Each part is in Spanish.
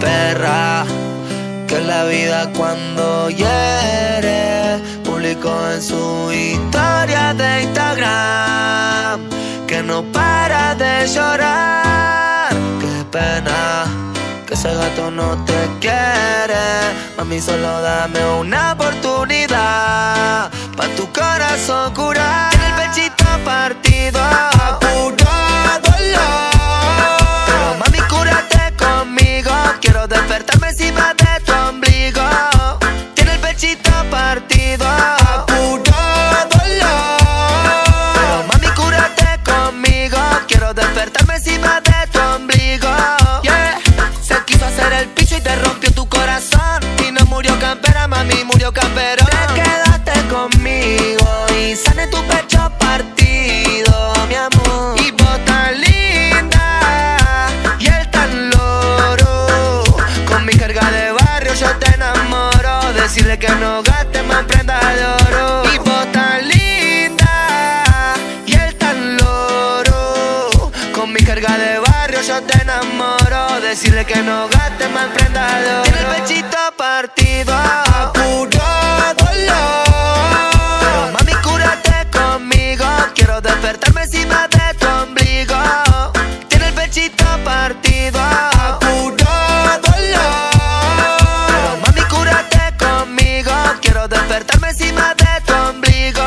Perra, que la vida cuando hiere. Publicó en su historia de Instagram que no para de llorar. Qué pena que ese gato no te quiere. Mami, solo dame una oportunidad pa' tu corazón curar. Decirle que no gaste más prenda de oro. Y vos tan linda y él tan loro. Con mi carga de barrio yo te enamoro. Decirle que no gaste más prenda de oro. Tiene el pechito partido, encima de tu ombligo.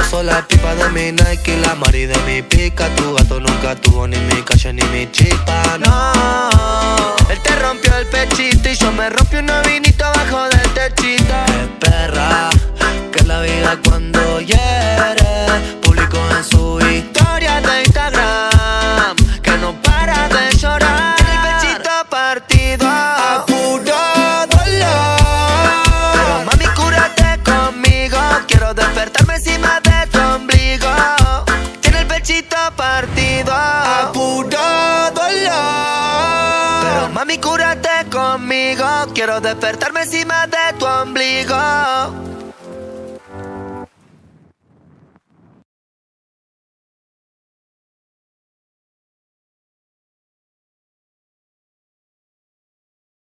Oso la pipa de mi Nike la mari de mi pica. Tu gato nunca tuvo ni mi calle ni mi chispa, no. Él te rompió el pechito y yo me rompí un vinito abajo Mami, cúrate conmigo. Quiero despertarme encima de tu ombligo.